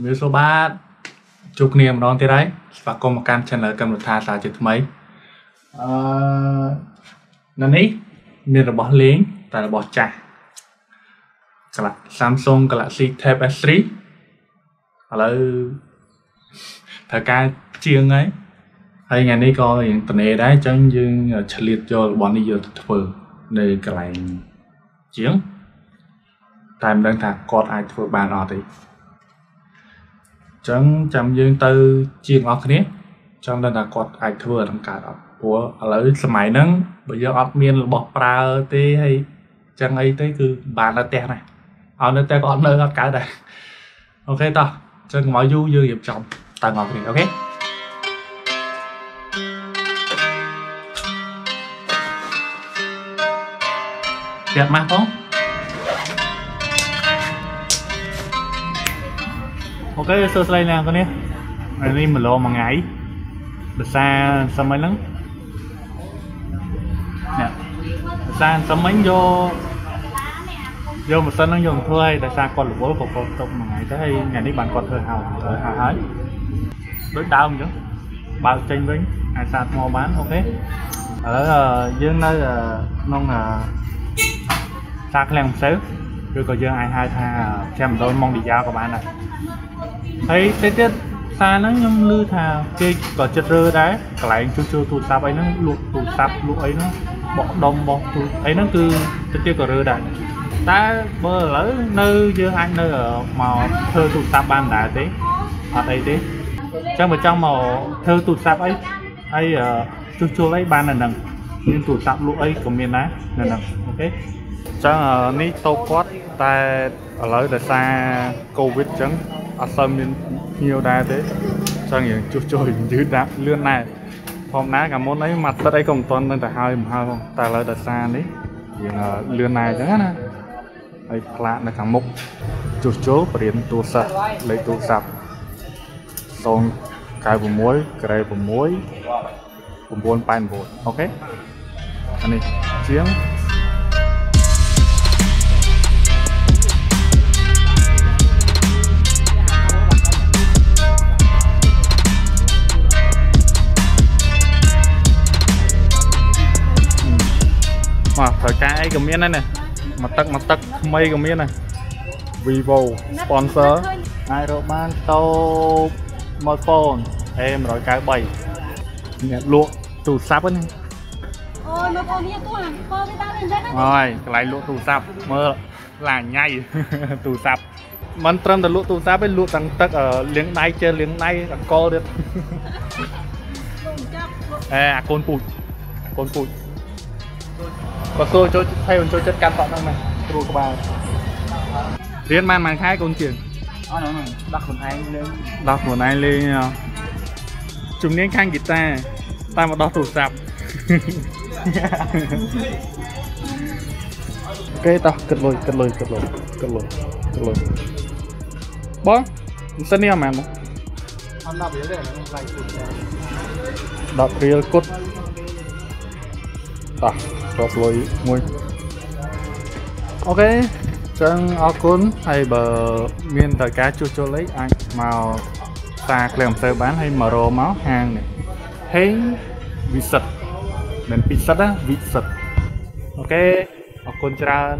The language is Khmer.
ជំរាបសួរបាទជួបគ្នាម្ដងទៀតហើយស្វាគមន៍មកកាន់ Channel កម្មរដ្ឋាសាជាថ្មីអឺនៅនេះមានរបស់លេងតែរបស់ចាស់ Galaxy Samsung Galaxy Tab S3 ឥឡូវត្រូវការជាងហើយហើយថ្ងៃនេះក៏រៀងត្នេដែរអញ្ចឹងយើងឆ្លៀតយករបស់នេះយកទៅធ្វើនៅកន្លែងជាងតែមិនដឹងថាគាត់អាចធ្វើបានអត់ទេ ចឹងចាំយើងទៅជាងអស់គ្នាចង់ដឹងថាគាត់អាចធ្វើអានឹងកើតអត់ព្រោះឥឡូវសម័យហ្នឹងបើយើងអត់មានរបស់ប្រើទេហើយចឹងអីទេគឺបាននៅផ្ទះណាឲ្យនៅផ្ទះក៏អត់នៅអត់កើតដែរអូខេតោះចឹងកុំឲ្យយូរយើងរៀបចំតើងអស់គ្នាអូខេពាក់ម៉ាស់ផង អូខេសួស្តីអ្នកនរថ្ងៃនេះម្លងមួយថ្ងៃដោយសារសមិញហ្នឹងនេះដោយសារសមិញយកយកម៉ាស៊ីនហ្នឹងយកមកធ្វើឲ្យដោយសារគាត់រវល់ក៏គាត់ទុកមួយថ្ងៃទៅហើយថ្ងៃនេះបានគាត់ធ្វើហើយធ្វើហើយហើយដូចដើមអញ្ចឹងបើកចេញវិញអាចសាថ្មបានអូខេឥឡូវយើងនៅក្នុងសាឃ្លាំងម្សៅ ឬក៏យើងអាចហៅថាចាំម្ដងម៉ុងឌីយ៉ាក៏បានដែរហើយទៅទៀតសារហ្នឹងខ្ញុំឮថាគេក៏ចិត្តរើដែរកន្លែងជួសជុលទូរស័ព្ទអីហ្នឹងលក់ទូរស័ព្ទលក់អីហ្នឹងបោះដុំបោះទូអីហ្នឹងគឺទៅទៀតក៏រើដែរតែបើឥឡូវនៅយើងអាចនៅមកធ្វើទូរស័ព្ទបានដែរទេអត់អីទេអញ្ចឹងបើចង់មកធ្វើទូរស័ព្ទអីហើយជួសជុលអីបាននៅហ្នឹងមានទូរស័ព្ទលក់អីក៏មានដែរនៅហ្នឹងអូខេ ចឹងនេះតោគាត់តែឥឡូវដោយសារកូវីដចឹងអត់សូវមានភ្ញៀវដែរទេចឹងយើងជួសជុលយឺតដាក់លឿនដែរធម្មតាកាលមុនអីមួយទឹកអីក៏មិនទាន់នៅតែហើយមកហើយផងតែឥឡូវដោយសារនេះយើងលឿនដែរចឹងណាហើយផ្លាកនៅខាងមុខជួសជុលបរៀនទូរស័ព្ទលេខទូរស័ព្ទ096ក្រេ6 989អូខេអានេះជាង មកត្រូវការអីក៏មានដែរនេះមកទឹកមកទឹកថ្មីក៏មានដែរ Vivo sponsor អាចរកបានតូប smartphone A193 អ្នកលក់ទូរស័ព្ទហ្នឹងអូយមកបងមានទួបងវាតាមអញ្ចឹងណាហើយកន្លែងលក់ទូរស័ព្ទមើលឡាញ៉ៃទូរស័ព្ទមិនត្រឹមតែលក់ទូរស័ព្ទទេលក់ទាំងទឹកលាងដៃជើលាងដៃអង្កលទៀតអេអាកូនពូជកូនពូជ បើគោចូលថៃមិនចូលចិត្តកាត់តក់ហ្នឹងមែនគ្រូក្បាលរៀនបានមួយខែកូនជាងអត់ហ្នឹងដោះខ្លួនឯងលេងដោះខ្លួនឯងលេងជំនាញខាងហ្គីតាតែមកដោះទូរស័ព្ទអូខេតោះគិតលុយគិតលុយគិតលុយគិតលុយគិតលុយបងម៉ាស៊ីននេះអត់មែនបងអត់10រៀលទេខ្លាញ់គុត10រៀលគុតតោះ រាប់លុយមួយអូខេចឹងអរគុណហើយបើមានត្រូវការជួសជុលអីអាចមកតាក្លៀមទៅបានហើយមករមកហាងនេះហេងវិសិតមិនពិសិដ្ឋណាវិសិតអូខេអរគុណច្រើន